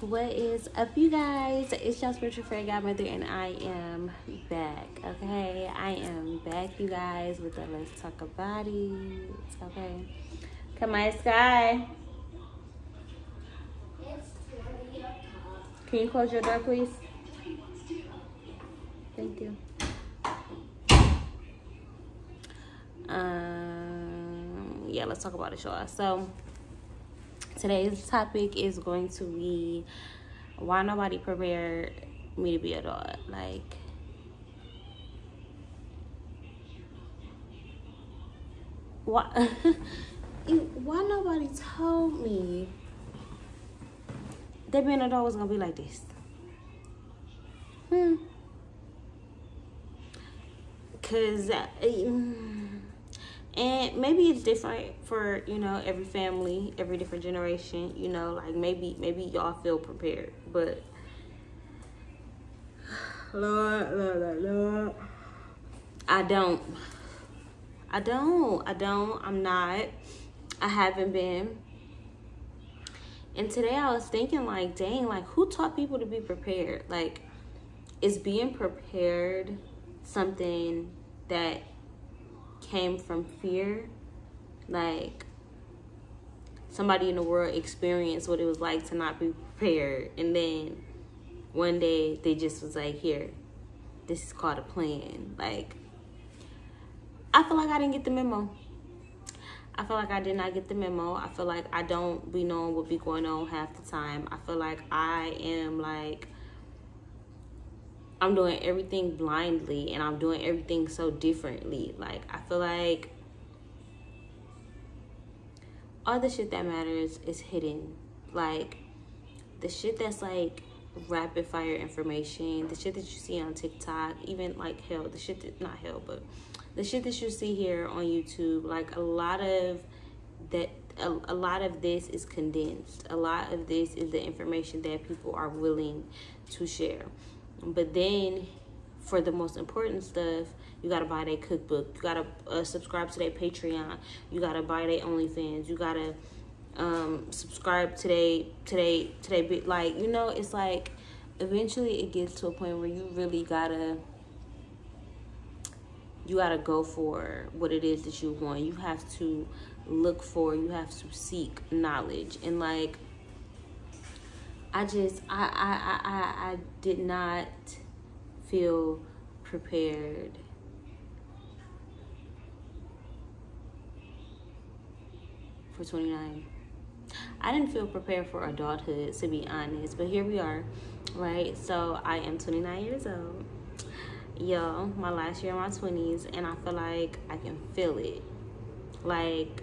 what is up you guys? It's your spiritual friend godmother and i am back okay? I am back you guys with the let's talk about it okay? Come on sky. Can you close your door please? Thank you. Um yeah let's talk about it y'all. So today's topic is going to be why nobody prepared me to be a dog. Like why why nobody told me that being a dog was gonna be like this? Hmm. Because uh, and maybe it's different for you know every family every different generation you know like maybe maybe y'all feel prepared but lord lord lord, lord. i don't. I don't. I don't. I'm not. I haven't been. And today i was thinking like dang like who taught people to be prepared? Like is being prepared something that came from fear like somebody in the world experienced what it was like to not be prepared. And then one day they just was like here this is called a plan. Like i feel like i didn't get the memo. I feel like i did not get the memo. I feel like i don't be knowing what be going on half the time. I feel like i am like I'm doing everything blindly and I'm doing everything so differently. Like, I feel like all the shit that matters is hidden. Like, the shit that's like rapid fire information, the shit that you see on TikTok, even like hell, the shit that, not hell, but the shit that you see here on YouTube, like a lot of that a, a, lot of this is condensed. A lot of this is the information that people are willing to share. But then for the most important stuff, you gotta buy their cookbook. You gotta uh, subscribe to their Patreon. You gotta buy their OnlyFans. You gotta um, subscribe today today today. Like you know, it's like eventually it gets to a point where you really gotta you gotta go for what it is that you want. You have to look for. You have to seek knowledge and like I just I I I I did not feel prepared. For 29. I didn't feel prepared for adulthood to be honest, but here we are, right? So I am 29 years old. Yo, my last year in my 20s, and I feel like I can feel it. Like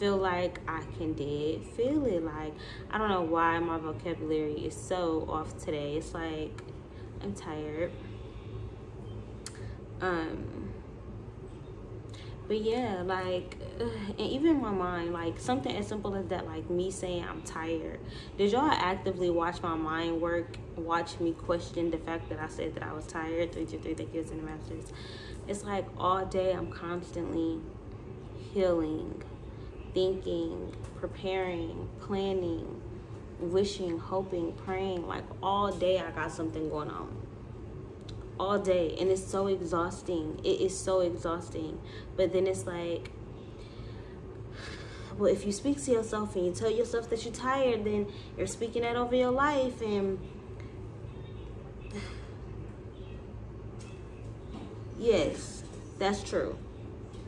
feel like I can dead feel it. Like I don't know why my vocabulary is so off today. It's like I'm tired. Um but yeah, like and even my mind, like something as simple as that, like me saying I'm tired. Did y'all actively watch my mind work, watch me question the fact that I said that I was tired? Three two three, thank you, in the masters. It's like all day I'm constantly healing thinking, preparing, planning, wishing, hoping, praying. Like all day, I got something going on. All day. And it's so exhausting. It is so exhausting. But then it's like, well, if you speak to yourself and you tell yourself that you're tired, then you're speaking that over your life. And yes, that's true.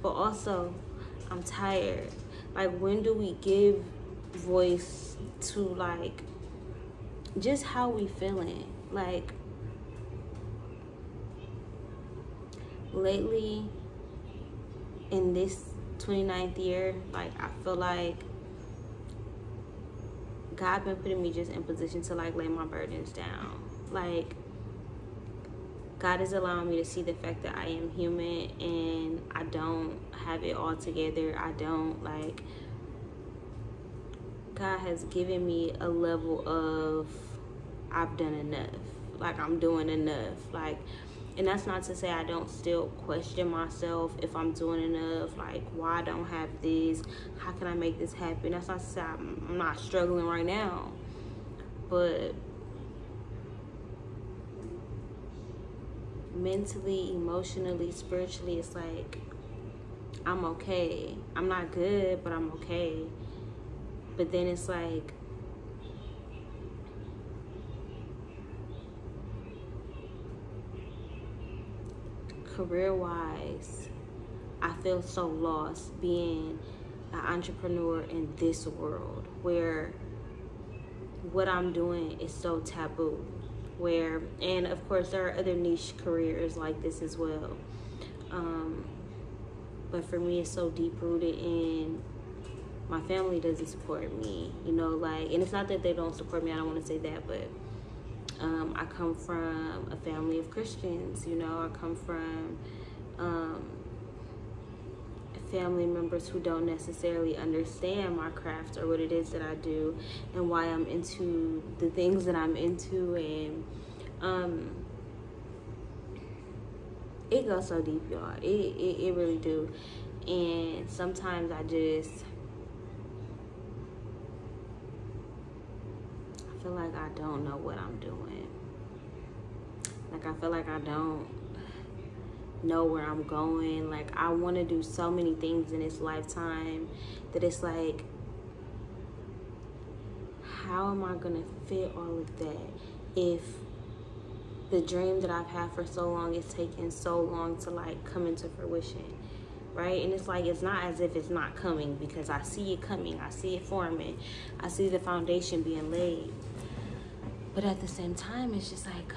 But also, I'm tired like when do we give voice to like just how we feeling? Like lately in this 29th year like i feel like god been putting me just in position to like lay my burdens down. Like God is allowing me to see the fact that I am human and I don't have it all together. I don't like God has given me a level of I've done enough. Like I'm doing enough. Like and that's not to say I don't still question myself if I'm doing enough. Like why I don't have this? How can I make this happen? That's not to say I'm, I'm not struggling right now. but mentally, emotionally, spiritually, it's like I'm okay. I'm not good, but I'm okay. But then it's like career wise, I feel so lost being an entrepreneur in this world where what I'm doing is so taboo. Where, and of course, there are other niche careers like this as well. Um, but for me, it's so deep rooted in my family doesn't support me, you know, like, and it's not that they don't support me, I don't want to say that, but um, I come from a family of Christians, you know, I come from um, family members who don't necessarily understand my craft or what it is that I do and why I'm into the things that I'm into and um it goes so deep y'all. It, it, it really do. And sometimes I just I feel like I don't know what I'm doing. Like I feel like I don't know where I'm going. Like I want to do so many things in this lifetime that it's like how am I going to fit all of that if the dream that I've had for so long is taking so long to like come into fruition? Right? And it's like it's not as if it's not coming because I see it coming. I see it forming. I see the foundation being laid. But at the same time, it's just like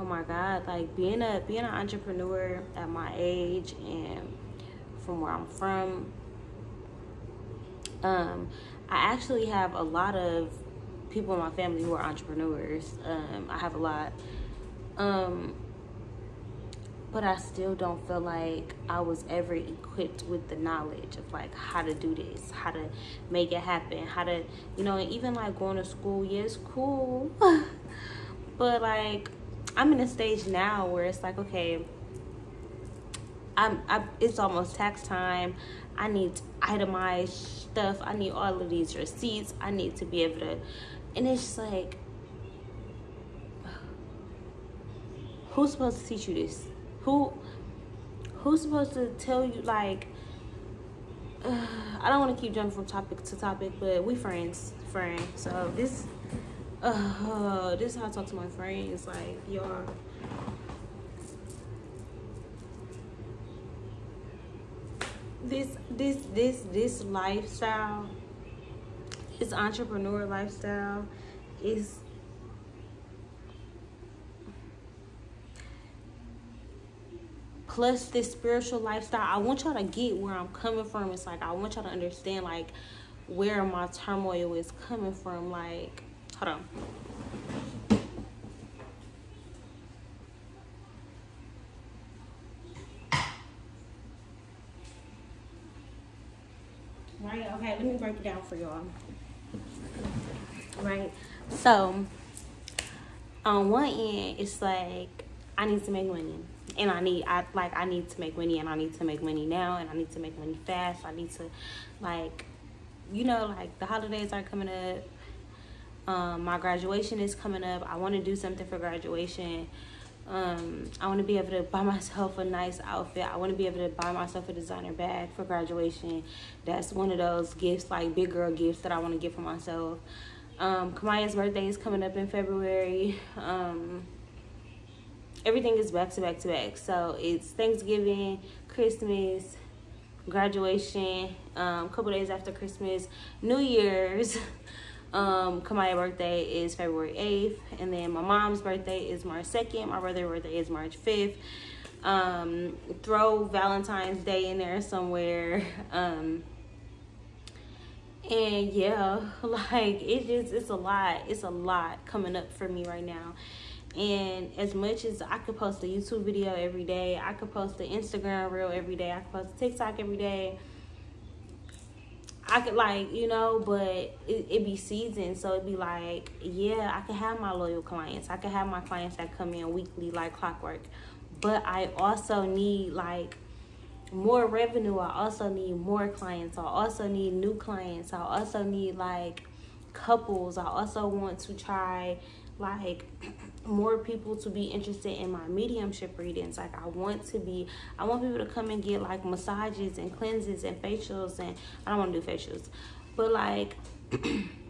oh my god like being a being an entrepreneur at my age and from where i'm from um i actually have a lot of people in my family who are entrepreneurs um i have a lot um but I still don't feel like I was ever equipped with the knowledge of like how to do this, how to make it happen, how to, you know, even like going to school, yes, yeah, cool. but like I'm in a stage now where it's like, okay, I'm, I, it's almost tax time. I need to itemize stuff. I need all of these receipts. I need to be able to, and it's just like, who's supposed to teach you this? Who, who's supposed to tell you like? Uh, I don't want to keep jumping from topic to topic, but we friends, friend. So this uh, this is how I talk to my friends. Like, y'all. This, this, this, this lifestyle, this entrepreneur lifestyle is plus this spiritual lifestyle. I want y'all to get where I'm coming from. It's like I want y'all to understand like where my turmoil is coming from. Like Hold. Right, okay, let me break it down for y'all. Right, so on one end, it's like I need to make money and I need I like I need to make money and I need to make money now and I need to make money fast. I need to like you know like the holidays are coming up um, my graduation is coming up. I want to do something for graduation. Um, I want to be able to buy myself a nice outfit. I want to be able to buy myself a designer bag for graduation. That's one of those gifts, like big girl gifts that I want to get for myself. Um, Kamaya's birthday is coming up in February. Um, everything is back to back to back. So it's Thanksgiving, Christmas, graduation, a um, couple days after Christmas, New Year's. Um, Kamaya's birthday is February 8th, and then my mom's birthday is March 2nd. My brother's birthday is March 5th. Um, throw Valentine's Day in there somewhere. Um, and yeah, like it just it's a lot. It's a lot coming up for me right now. And as much as I could post a YouTube video every day, I could post an Instagram reel every day, I could post a TikTok every day I could like, you know, but it, it be season, so it'd be like, yeah, I could have my loyal clients. I could have my clients that come in weekly like clockwork. But I also need like more revenue. I also need more clients. I also need new clients. I also need like couples. I also want to try like more people to be interested in my mediumship readings. Like I want to be, I want people to come and get like massages and cleanses and facials and I don't want to do facials, but like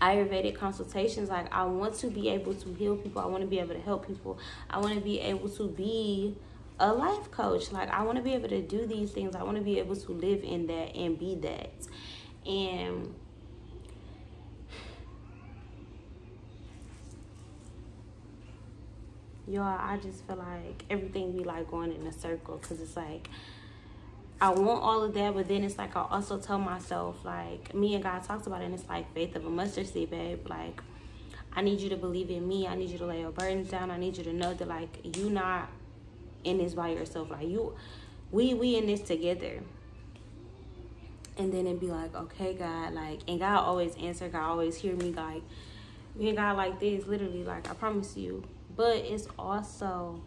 Ayurvedic consultations. Like I want to be able to heal people. I want to be able to help people. I want to be able to be a life coach. Like I want to be able to do these things. I want to be able to live in that and be that. And y'all, I just feel like everything be like going in a circle because it's like I want all of that, but then it's like I also tell myself, like me and God talks about it, and it's like faith of a mustard seed, babe. Like I need you to believe in me. I need you to lay your burdens down. I need you to know that like you not in this by yourself. Like you, we we in this together. And then it'd be like, okay, God, like, and God always answer. God always hear me, like, me and God like this, literally, like I promise you. But it's also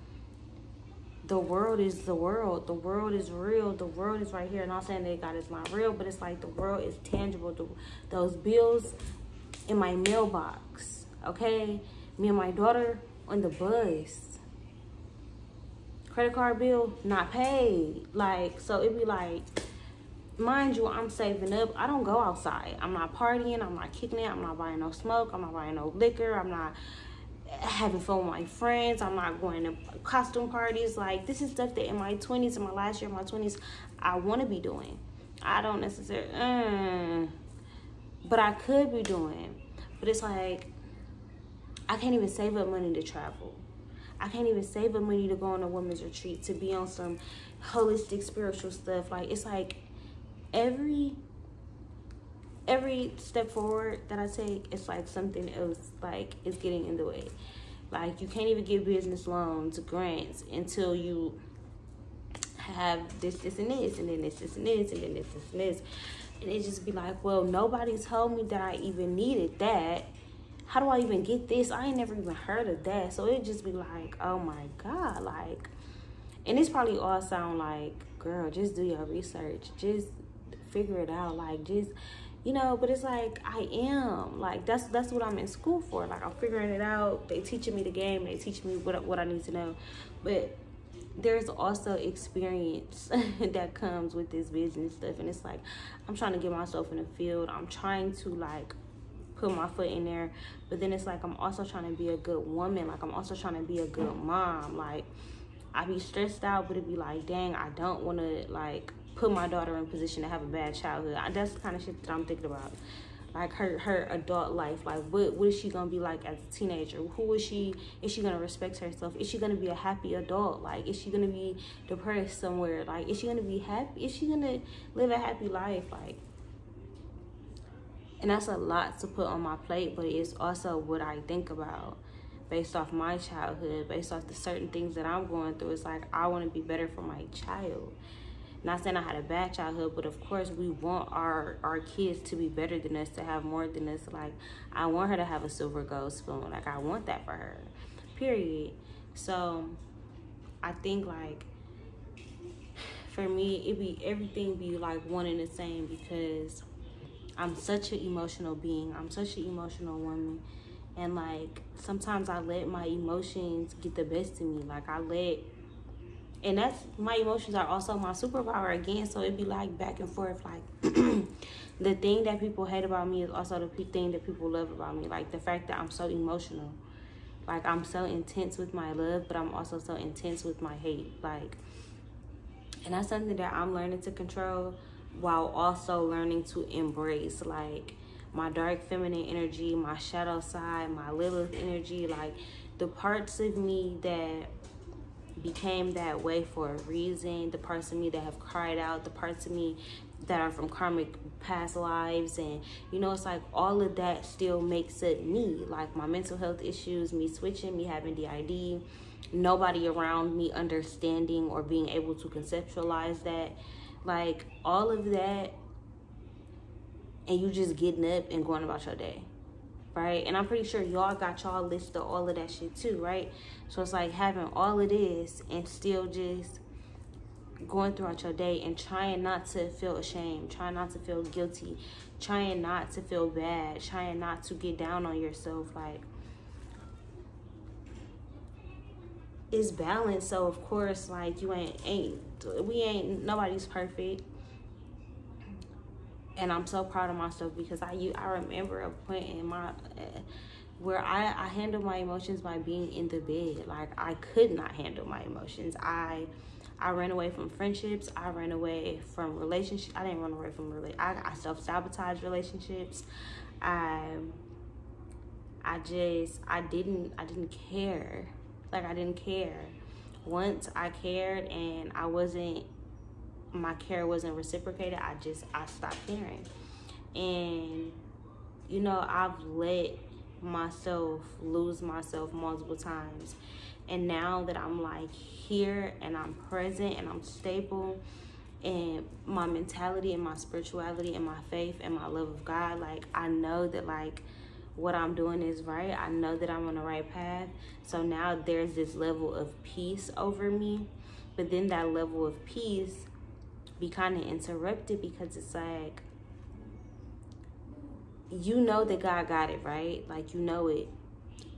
the world is the world. The world is real. The world is right here. Not saying that God is not real, but it's like the world is tangible. The, those bills in my mailbox, okay? Me and my daughter on the bus. Credit card bill not paid. Like, so it'd be like, mind you, I'm saving up. I don't go outside. I'm not partying. I'm not kicking it. I'm not buying no smoke. I'm not buying no liquor. I'm not having fun with my friends. I'm not going to costume parties. Like this is stuff that in my 20s, in my last year, in my 20s, I want to be doing. I don't necessarily, uh, but I could be doing. But it's like I can't even save up money to travel. I can't even save up money to go on a women's retreat to be on some holistic spiritual stuff. Like it's like every every step forward that I take, it's like something else like is getting in the way. Like you can't even get business loans, grants until you have this, this, and this, and then this, this, and this, and then this, this, and this. And it just be like, well, nobody told me that I even needed that. How do I even get this? I ain't never even heard of that. So it just be like, oh my God, like, and this probably all sound like, girl, just do your research. Just figure it out. Like, just you know but it's like i am. Like that's that's what i'm in school for. Like i'm figuring it out. They teaching me the game. They teach me what, what i need to know. But there's also experience that comes with this business stuff. And it's like i'm trying to get myself in the field. I'm trying to like put my foot in there. But then it's like i'm also trying to be a good woman. Like i'm also trying to be a good mom. Like i be stressed out but it'd be like dang i don't want to like put my daughter in position to have a bad childhood. That's the kind of shit that I'm thinking about. Like her her adult life. Like what what is she gonna be like as a teenager? Who is she? Is she gonna respect herself? Is she gonna be a happy adult? Like is she gonna be depressed somewhere? Like is she gonna be happy? Is she gonna live a happy life? Like and that's a lot to put on my plate, but it's also what I think about based off my childhood, based off the certain things that I'm going through. It's like I want to be better for my child. Not saying I had a bad childhood, but of course we want our our kids to be better than us, to have more than us. Like I want her to have a silver gold spoon. Like I want that for her. Period. So I think like for me it be everything be like one and the same because I'm such an emotional being. I'm such an emotional woman. And like sometimes I let my emotions get the best of me. Like I let and that's my emotions are also my superpower again so it'd be like back and forth like the thing that people hate about me is also the thing that people love about me like the fact that i'm so emotional. Like i'm so intense with my love but i'm also so intense with my hate like and that's something that i'm learning to control while also learning to embrace like my dark feminine energy my shadow side my lilith energy like the parts of me that became that way for a reason. The parts of me that have cried out, the parts of me that are from karmic past lives and you know it's like all of that still makes it me. Like my mental health issues me switching me having DID nobody around me understanding or being able to conceptualize that. Like all of that and you just getting up and going about your day right? And I'm pretty sure y'all got y'all list of all of that shit too, right? So it's like having all of this and still just going throughout your day and trying not to feel ashamed, trying not to feel guilty, trying not to feel bad, trying not to get down on yourself. Like, it's balance. So, of course, like, you ain't, ain't, we ain't, nobody's perfect. And I'm so proud of myself because I, I remember a point in my, uh, where I, I handle my emotions by being in the bed. Like I could not handle my emotions. I I ran away from friendships. I ran away from relationships. I didn't run away from relate. I, I self sabotage relationships. I I just I didn't I didn't care. Like I didn't care. Once I cared and I wasn't my care wasn't reciprocated, I just I stopped caring. And you know, I've let myself lose myself multiple times. And now that i'm like here and i'm present and i'm stable and my mentality and my spirituality and my faith and my love of god like i know that like what i'm doing is right. I know that i'm on the right path. So now there's this level of peace over me. But then that level of peace be kind of interrupted because it's like you know that God got it, right? Like you know it.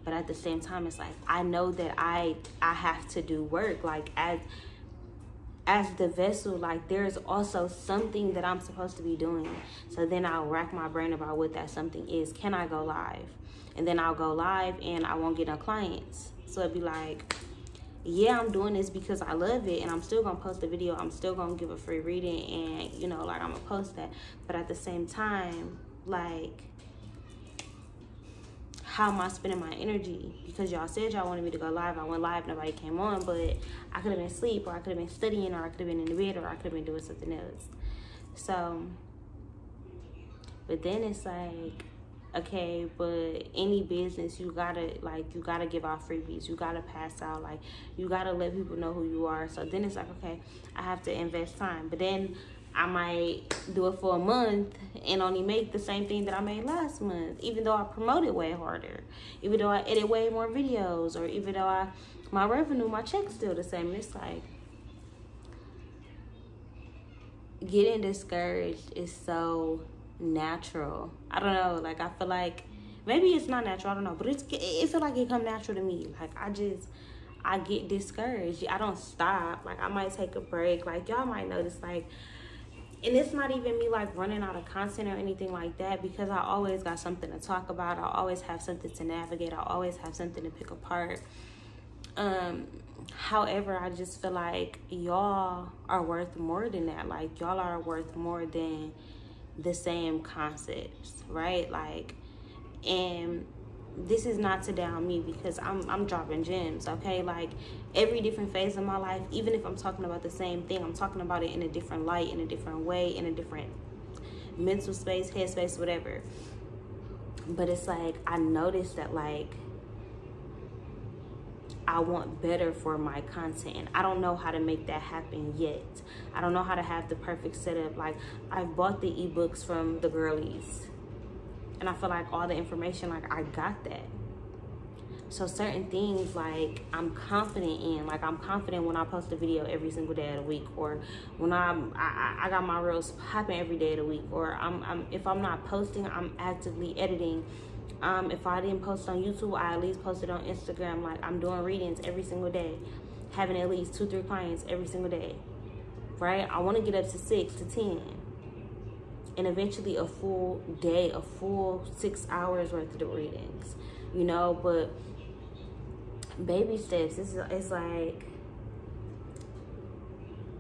But at the same time it's like I know that I I have to do work like as as the vessel like there's also something that I'm supposed to be doing. So then I'll rack my brain about what that something is. Can I go live? And then I'll go live and I won't get no clients. So it'd be like yeah, I'm doing this because I love it and I'm still gonna post the video. I'm still gonna give a free reading and you know, like I'm gonna post that. But at the same time, like how am I spending my energy? Because y'all said y'all wanted me to go live. I went live, nobody came on, but I could have been asleep, or I could have been studying, or I could have been in the bed, or I could have been doing something else. So, but then it's like, okay, but any business, you gotta, like, you gotta give out freebies. You gotta pass out, like, you gotta let people know who you are. So then it's like, okay, I have to invest time. But then I might do it for a month and only make the same thing that I made last month, even though I promoted way harder, even though I edit way more videos, or even though I my revenue, my check's still the same. It's like getting discouraged is so natural. I don't know, like I feel like maybe it's not natural. I don't know, but it's it feel like it come natural to me. Like I just I get discouraged. I don't stop. Like I might take a break. Like y'all might notice like and it's not even me like running out of content or anything like that because I always got something to talk about. I always have something to navigate. I always have something to pick apart. Um, however, I just feel like y'all are worth more than that. Like y'all are worth more than the same concepts, right? Like, and this is not to down me because I'm I'm dropping gems, okay? Like every different phase of my life, even if I'm talking about the same thing, I'm talking about it in a different light, in a different way, in a different mental space, head space, whatever. But it's like I noticed that like I want better for my content. I don't know how to make that happen yet. I don't know how to have the perfect setup. Like I've bought the ebooks from the girlies and I feel like all the information, like I got that. So certain things like I'm confident in, like I'm confident when I post a video every single day of the week, or when I'm I, I got my reels popping every day of the week, or I'm, I'm if I'm not posting, I'm actively editing. Um, if I didn't post on YouTube, I at least posted on Instagram. Like I'm doing readings every single day, having at least two, three clients every single day. Right? I want to get up to six to ten and eventually a full day, a full six hours worth of readings, you know, but baby steps, it's, it's like,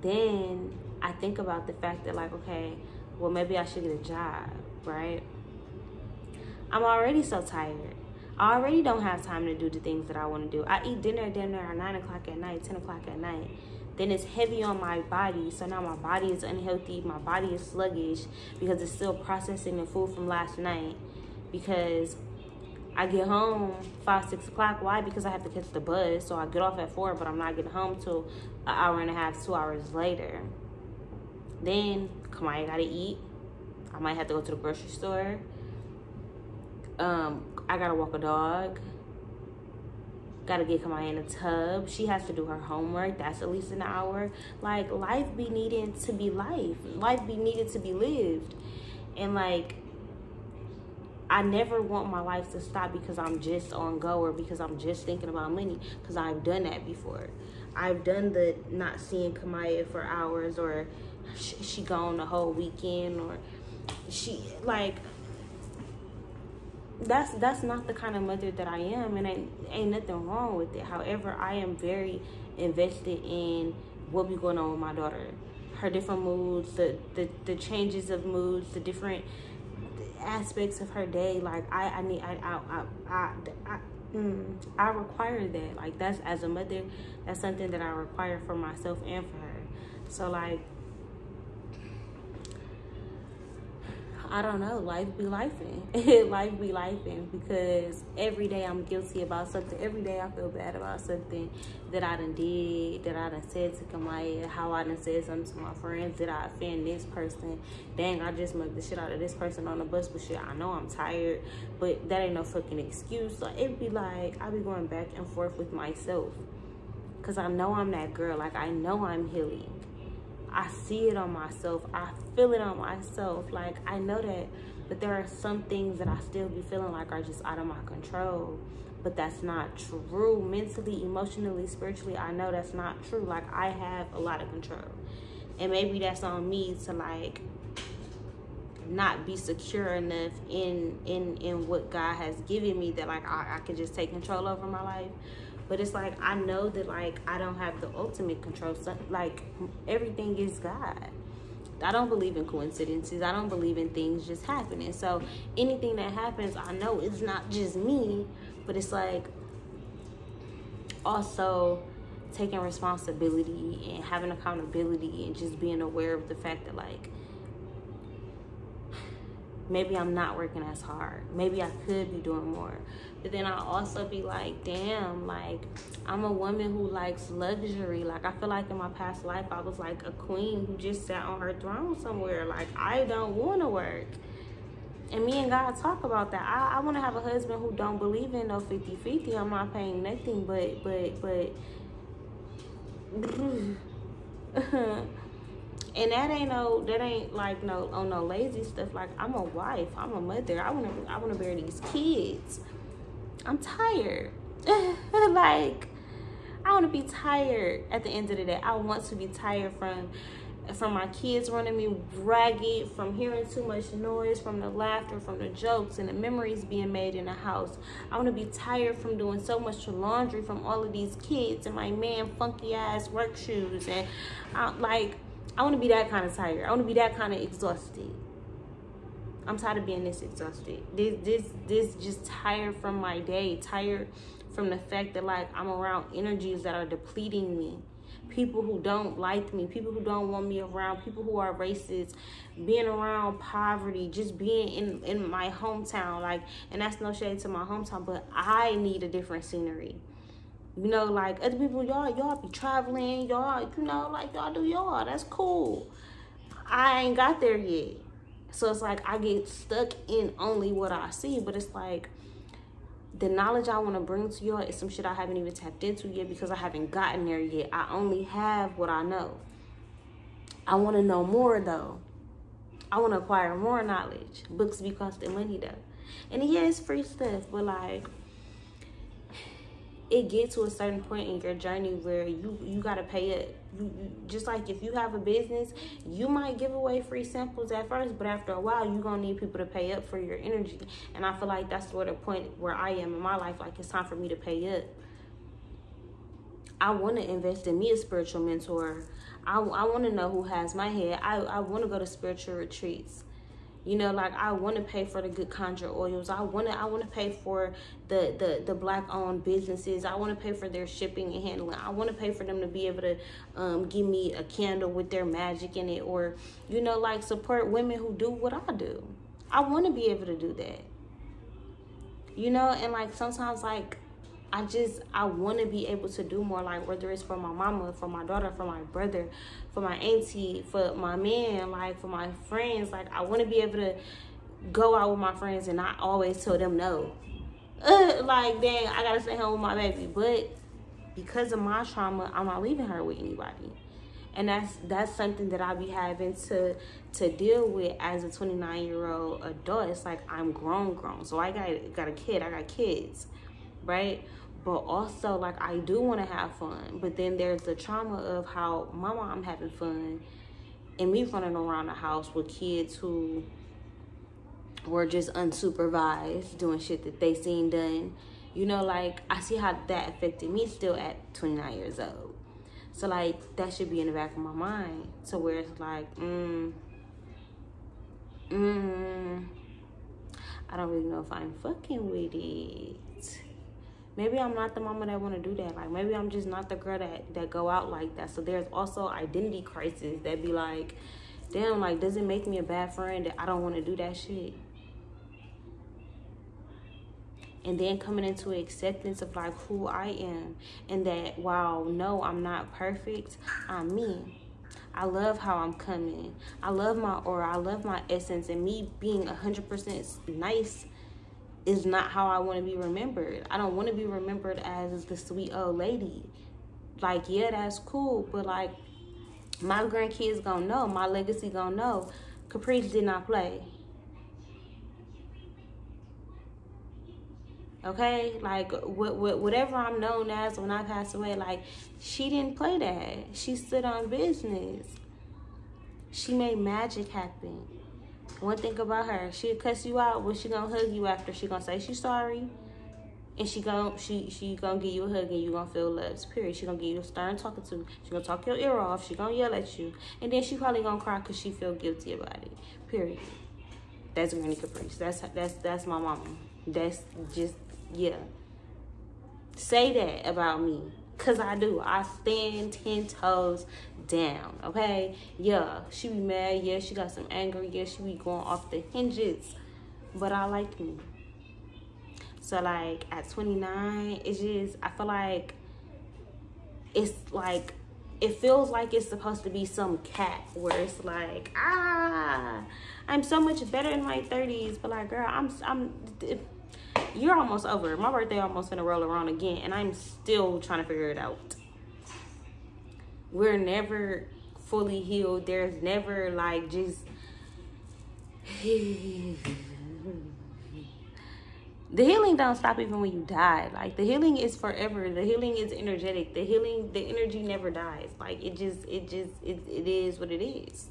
then I think about the fact that like, okay, well, maybe I should get a job, right? I'm already so tired. I already don't have time to do the things that I want to do. I eat dinner, dinner at 9 o'clock at night, 10 o'clock at night then it's heavy on my body. So now my body is unhealthy. My body is sluggish because it's still processing the food from last night. Because I get home five, six o'clock. Why? Because I have to catch the bus. So I get off at four, but I'm not getting home till an hour and a half, two hours later. Then come on, I gotta eat. I might have to go to the grocery store. Um, I gotta walk a dog Gotta get Kamaya in a tub. She has to do her homework. That's at least an hour. Like life be needed to be life. Life be needed to be lived. And like I never want my life to stop because I'm just on go or because I'm just thinking about money because I've done that before. I've done the not seeing Kamaya for hours or she, she gone the whole weekend or she like that's that's not the kind of mother that I am and ain't, ain't nothing wrong with it. However, I am very invested in what be going on with my daughter. Her different moods, the, the, the changes of moods, the different aspects of her day like i i need i i i, I, I mm, I require that like that's as a mother that's something that i require for myself and for her so like I don't know, life be lifing. life be lifing because every day I'm guilty about something. Every day I feel bad about something that I done did, that I done said to Kamaya, how I done said something to my friends, that I offend this person. Dang, I just mugged the shit out of this person on the bus, but shit, I know I'm tired, but that ain't no fucking excuse. So it'd be like, I be going back and forth with myself because I know I'm that girl. Like, I know I'm healing. I see it on myself. I feel it on myself. Like I know that, but there are some things that I still be feeling like are just out of my control. But that's not true. Mentally, emotionally, spiritually, I know that's not true. Like I have a lot of control. And maybe that's on me to like not be secure enough in in in what God has given me that like I, I could just take control over my life but it's like I know that like I don't have the ultimate control. So, like everything is God. I don't believe in coincidences. I don't believe in things just happening. So anything that happens, I know it's not just me, but it's like also taking responsibility and having accountability and just being aware of the fact that like maybe I'm not working as hard. Maybe I could be doing more. But then I also be like, damn, like I'm a woman who likes luxury. Like I feel like in my past life I was like a queen who just sat on her throne somewhere. Like I don't want to work. And me and God talk about that. I, I want to have a husband who don't believe in no 50-50. I'm not paying nothing but, but, but, and that ain't no that ain't like no on no lazy stuff. Like i'm a wife. I'm a mother. I want to i want to bear these kids. I'm tired. Like i want to be tired at the end of the day. I want to be tired from from my kids running me ragged from hearing too much noise from the laughter from the jokes and the memories being made in the house. I want to be tired from doing so much laundry from all of these kids and my man funky ass work shoes and I, like I want to be that kind of tired. I want to be that kind of exhausted. I'm tired of being this exhausted. This this this just tired from my day. Tired from the fact that like I'm around energies that are depleting me. People who don't like me, people who don't want me around, people who are racist, being around poverty, just being in in my hometown, like, and that's no shade to my hometown, but I need a different scenery. You know, like other people, y'all, y'all be traveling, y'all, you know, like y'all do y'all. That's cool. I ain't got there yet. So it's like I get stuck in only what I see, but it's like the knowledge I want to bring to y'all is some shit I haven't even tapped into yet because I haven't gotten there yet. I only have what I know. I want to know more though. I want to acquire more knowledge. Books be costing money though. And yeah, it's free stuff, but like it gets to a certain point in your journey where you you got to pay it. You, you, just like if you have a business you might give away free samples at first but after a while you're gonna need people to pay up for your energy. And i feel like that's sort of point where i am in my life like it's time for me to pay up. I want to invest in me a spiritual mentor. I, I want to know who has my head. I, I want to go to spiritual retreats you know like i want to pay for the good conjure oils. I want to i want to pay for the the the black owned businesses. I want to pay for their shipping and handling. I want to pay for them to be able to um, give me a candle with their magic in it or you know like support women who do what i do. I want to be able to do that. You know and like sometimes like I just I want to be able to do more like whether it's for my mama, for my daughter, for my brother, for my auntie, for my man, like for my friends. Like I want to be able to go out with my friends and not always tell them no. like dang, I gotta stay home with my baby. But because of my trauma, I'm not leaving her with anybody. And that's that's something that I be having to to deal with as a 29 year old adult. It's like I'm grown, grown. So I got got a kid. I got kids, right? But also like I do want to have fun. But then there's the trauma of how my mom having fun and me running around the house with kids who were just unsupervised doing shit that they seen done. You know, like I see how that affected me still at 29 years old. So like that should be in the back of my mind. So where it's like, mm, mm, I don't really know if I'm fucking with it. Maybe I'm not the mama that want to do that. Like maybe I'm just not the girl that that go out like that. So there's also identity crisis that be like, damn, like does it make me a bad friend that I don't want to do that shit? and then coming into acceptance of like who I am and that while no I'm not perfect I'm me I love how I'm coming I love my aura I love my essence and me being 100% nice is not how I want to be remembered. I don't want to be remembered as the sweet old lady. Like yeah that's cool but like my grandkids gonna know my legacy gonna know. Caprice did not play. Okay? Like what, what whatever i'm known as when i pass away like she didn't play that. She stood on business. She made magic happen one thing about her she'll cuss you out but she gonna hug you after she gonna say she's sorry. And she gonna she she gonna give you a hug and you gonna feel loved period. She gonna give you a stern talking to she gonna talk your ear off she gonna yell at you. And then she probably gonna cry because she feel guilty about it period. That's granny caprice. That's that's that's my mama. That's just yeah. Say that about me. Cause I do. I stand ten toes down. Okay? Yeah. She be mad. Yeah, she got some anger. Yeah, she be going off the hinges. But I like me. So like at 29, it's just I feel like it's like it feels like it's supposed to be some cat where it's like ah I'm so much better in my 30s but like girl I'm I'm you're almost over. My birthday almost gonna roll around again, and I'm still trying to figure it out. We're never fully healed. There's never like just. the healing don't stop even when you die. Like the healing is forever. The healing is energetic. The healing, the energy never dies. Like it just, it just, it, it is what it is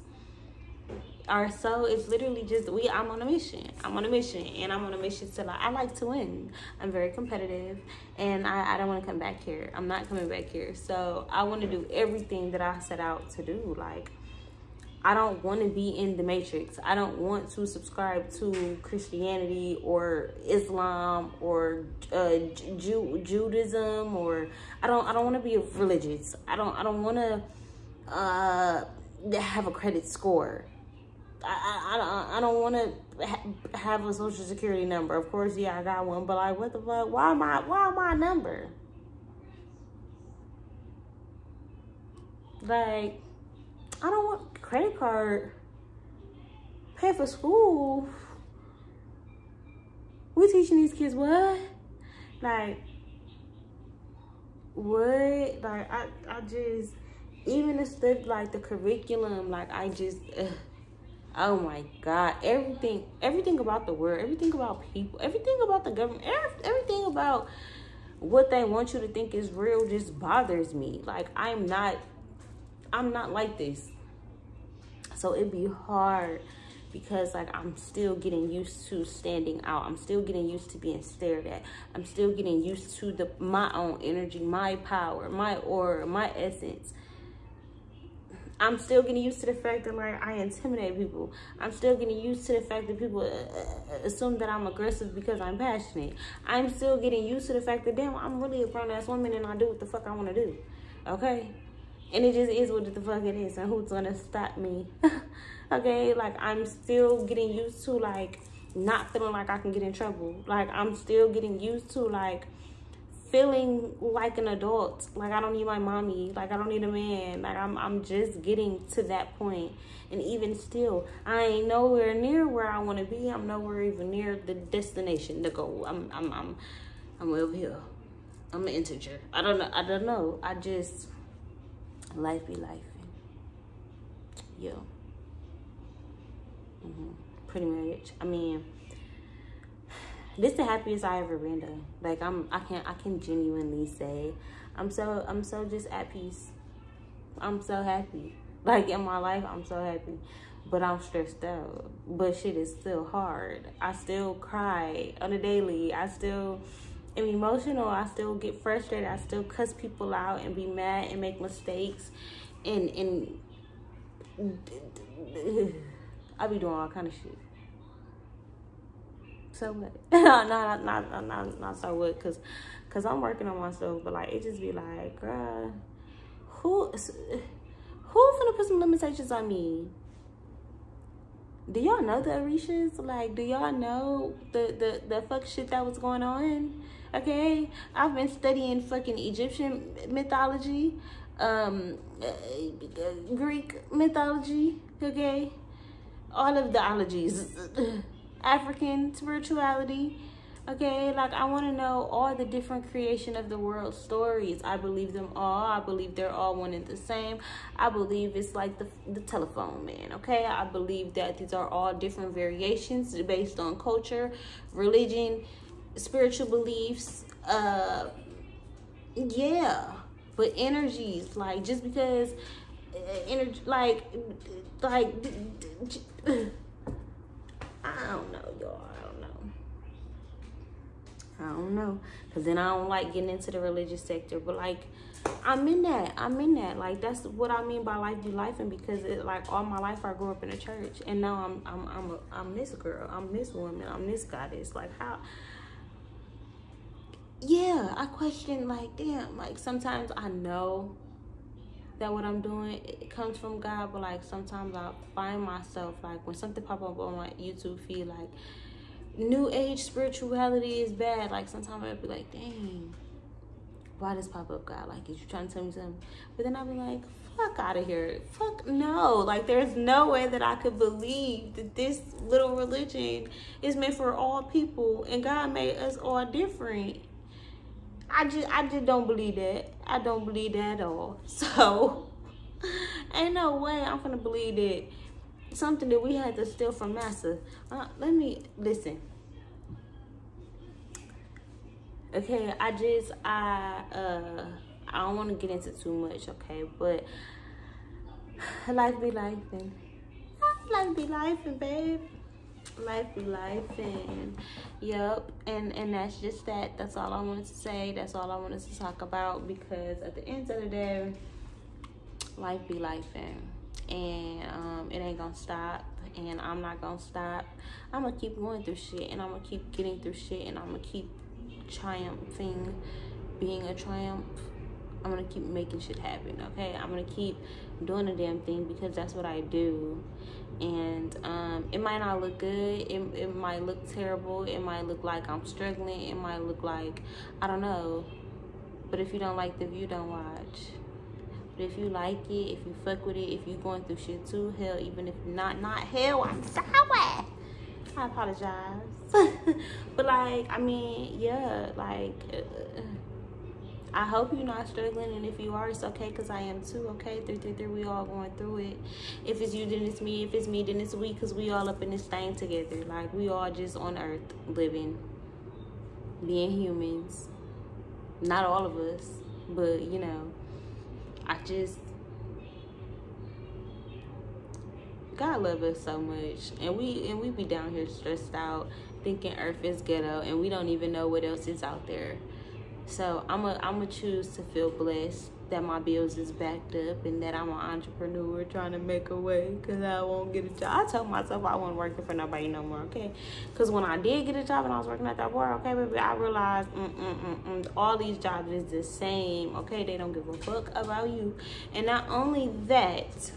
our soul is literally just we i'm on a mission. I'm on a mission and i'm on a mission to like i like to win. I'm very competitive and i, I don't want to come back here. I'm not coming back here. So i want to do everything that i set out to do. Like i don't want to be in the matrix. I don't want to subscribe to christianity or islam or uh, Ju- judaism or i don't i don't want to be religious. I don't i don't want to uh have a credit score I, I, I don't want to ha have a social security number. Of course, yeah, I got one, but like, what the fuck? Why am I, why my number? Like, I don't want credit card, pay for school. We teaching these kids what? Like, what? Like, I, I just, even the stuff, like the curriculum, like, I just, ugh oh my god. Everything everything about the world everything about people everything about the government everything about what they want you to think is real just bothers me. Like i'm not i'm not like this. So it'd be hard because like i'm still getting used to standing out. I'm still getting used to being stared at. I'm still getting used to the my own energy my power my aura my essence I'm still getting used to the fact that like I intimidate people. I'm still getting used to the fact that people uh, uh, assume that I'm aggressive because I'm passionate. I'm still getting used to the fact that damn, I'm really a grown ass woman and I do what the fuck I want to do. Okay, and it just is what the fuck it is, and who's gonna stop me? okay, like I'm still getting used to like not feeling like I can get in trouble. Like I'm still getting used to like feeling like an adult. Like I don't need my mommy. Like I don't need a man. Like I'm I'm just getting to that. And even still, I ain't nowhere near where I want to be. I'm nowhere even near the destination, the goal. I'm I'm I'm I'm over here. I'm an integer. I don't know. I don't know. I just life be life. Yeah. Mm-hmm. Pretty much. I mean this the happiest I ever been though. Like I'm I can I can genuinely say I'm so I'm so just at peace. I'm so happy. Like in my life I'm so happy. But I'm stressed out. But shit is still hard. I still cry on a daily. I still am emotional. I still get frustrated. I still cuss people out and be mad and make mistakes and and I be doing all kind of shit so what? not, not, not, not, not so what, cause, cause I'm working on myself. But like, it just be like, girl, who, who finna put some limitations on me? Do y'all know the Orishas? Like, do y'all know the, the, the fuck shit that was going on? Okay, I've been studying fucking Egyptian mythology, um, uh, Greek mythology. Okay, all of the ologies. African spirituality. Okay, like I want to know all the different creation of the world stories. I believe them all. I believe they're all one and the same. I believe it's like the, the telephone man. Okay, I believe that these are all different variations based on culture, religion, spiritual beliefs. Uh, yeah, but energies like just because uh, energy like like. I don't know, y'all. I don't know. I don't know. Because then I don't like getting into the religious sector. But, like, I'm in that. I'm in that. Like, that's what I mean by life be life. And because, it, like, all my life I grew up in a church. And now I'm, I'm, I'm, a, I'm this girl. I'm this woman. I'm this goddess. Like, how... Yeah, I question, like, damn. Like, sometimes I know that what I'm doing it comes from God, but like sometimes I find myself like when something pop up on my YouTube feed, like new age spirituality is bad. Like sometimes I'd be like, dang, why does pop up God? Like, is you trying to tell me something? But then I'd be like, fuck out of here. Fuck no. Like, there's no way that I could believe that this little religion is meant for all people and God made us all different. I just I just don't believe that. I don't believe that at all. So ain't no way I'm gonna believe that something that we had to steal from Massa. Uh, let me listen. Okay, I just I uh I don't want to get into too much, okay, but life be life and life be life and babe life be life and yep and and that's just that. That's all i wanted to say. That's all i wanted to talk about because at the end of the day life be life and and um, it ain't gonna stop and i'm not gonna stop. I'm gonna keep going through shit and i'm gonna keep getting through shit and i'm gonna keep triumphing being a triumph i'm gonna keep making shit happen okay? I'm gonna keep doing the damn thing because that's what i do. And um, it might not look good. It, it might look terrible. It might look like i'm struggling. It might look like i don't know. But if you don't like the view don't watch. But if you like it if you fuck with it if you going through shit too hell even if not not hell i'm sorry. I apologize. But like i mean yeah like uh, I hope you're not struggling, and if you are, it's okay because I am too. Okay, three, three, three. We all going through it. If it's you, then it's me. If it's me, then it's we. Cause we all up in this thing together. Like we all just on Earth living, being humans. Not all of us, but you know, I just God love us so much, and we and we be down here stressed out, thinking Earth is ghetto, and we don't even know what else is out there. So I'm a I'm gonna choose to feel blessed that my bills is backed up and that I'm an entrepreneur trying to make a way because I won't get a job. I told myself I wasn't working for nobody no more, okay? Because when I did get a job and I was working at that bar, okay, baby, I realized mm, mm, mm, mm, all these jobs is the same, okay? They don't give a fuck about you. And not only that,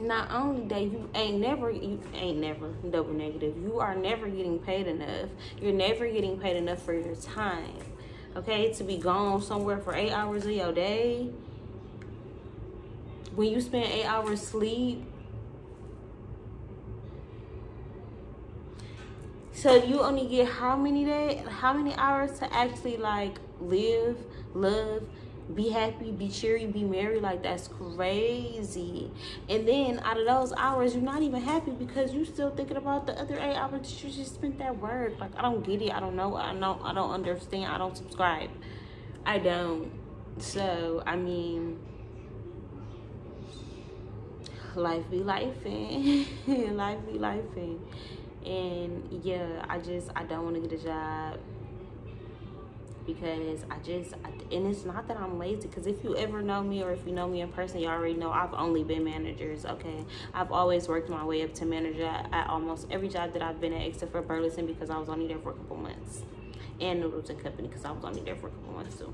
not only that you ain't never you ain't never double negative. You are never getting paid enough. You're never getting paid enough for your time. Okay? To be gone somewhere for eight hours of your day. When you spend eight hours sleep. So you only get how many day how many hours to actually like live love be happy, be cheery, be merry. Like that's crazy. And then out of those hours, you're not even happy because you're still thinking about the other eight hours that you just spent that work. Like I don't get it. I don't know. I don't. I don't understand. I don't subscribe. I don't. So I mean, life be life and life be life and and yeah, I just I don't want to get a job because I just, and it's not that I'm lazy, because if you ever know me or if you know me in person, you already know I've only been managers, okay? I've always worked my way up to manager at, almost every job that I've been at, except for Burleson, because I was only there for a couple months. And Noodles and Company, because I was only there for a couple months too.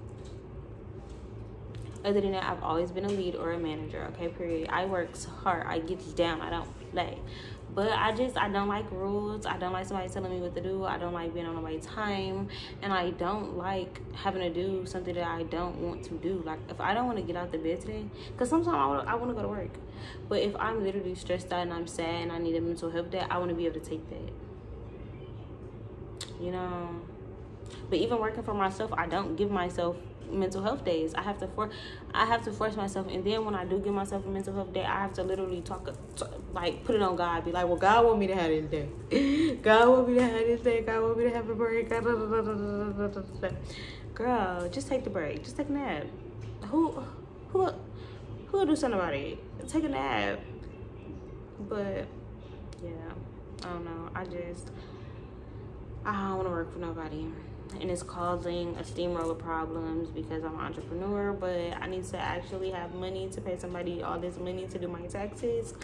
Other than that, I've always been a lead or a manager, okay, period. I work hard, I get down, I don't play. But I just, I don't like rules. I don't like somebody telling me what to do. I don't like being on nobody's time. And I don't like having to do something that I don't want to do. Like, if I don't want to get out the bed today, because sometimes I want to go to work. But if I'm literally stressed out and I'm sad and I need a mental health day, I want to be able to take that. You know? But even working for myself, I don't give myself mental health days. I have to for I have to force myself, and then when I do give myself a mental health day, I have to literally talk, like put it on God. Be like, well, God want me to have this day. God want me to have this day. God want me to have a break. Girl, just take the break. Just take a nap. Who, who, who will do something about it? Take a nap. But yeah, I don't know. I just I don't want to work for nobody and it's causing a steamroller problems because I'm an entrepreneur, but I need to actually have money to pay somebody all this money to do my taxes.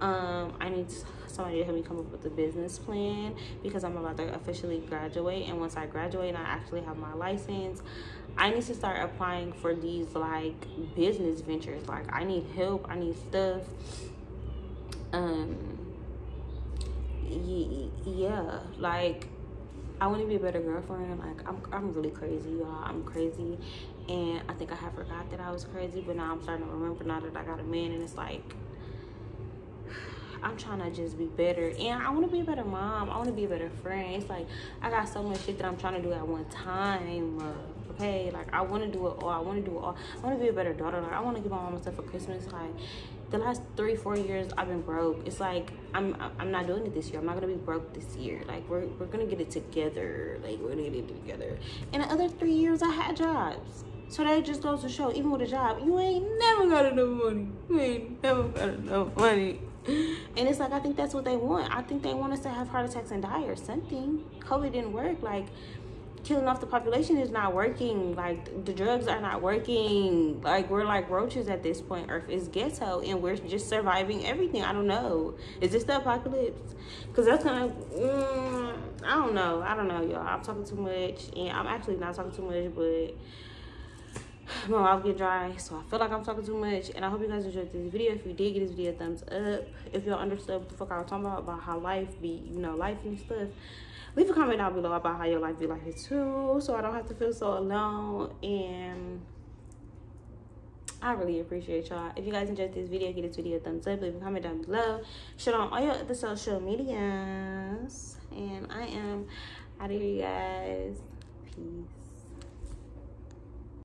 Um, I need somebody to help me come up with a business plan because I'm about to officially graduate. And once I graduate and I actually have my license, I need to start applying for these like business ventures. Like I need help, I need stuff. Um, yeah, like I want to be a better girlfriend. Like I'm, I'm really crazy, y'all. I'm crazy, and I think I have forgot that I was crazy, but now I'm starting to remember now that I got a man, and it's like I'm trying to just be better, and I want to be a better mom. I want to be a better friend. It's like I got so much shit that I'm trying to do at one time. Uh, okay, like I want to do it all. I want to do it all. I want to be a better daughter. Like I want to give my mom stuff for Christmas. Like the last three four years i've been broke. It's like i'm i'm not doing it this year. I'm not gonna be broke this year. Like we're, we're gonna get it together. Like we're gonna get it together. And the other three years i had jobs. So that just goes to show even with a job you ain't never got enough money. You ain't never got enough money. And it's like i think that's what they want. I think they want us to have heart attacks and die or something. Covid didn't work. Like killing off the population is not working. Like the drugs are not working. Like we're like roaches at this point. Earth is ghetto, and we're just surviving everything. I don't know. Is this the apocalypse? Because that's kind of mm, I don't know. I don't know, y'all. I'm talking too much, and I'm actually not talking too much, but my mouth get dry so i feel like i'm talking too much and i hope you guys enjoyed this video if you did give this video a thumbs up if y'all understood what the fuck i was talking about about how life be you know life and stuff leave a comment down below about how your life be like it too so i don't have to feel so alone and I really appreciate y'all. If you guys enjoyed this video, give this video a thumbs up. Leave a comment down below. Share on all your other social medias. And I am out of here, you guys. Peace.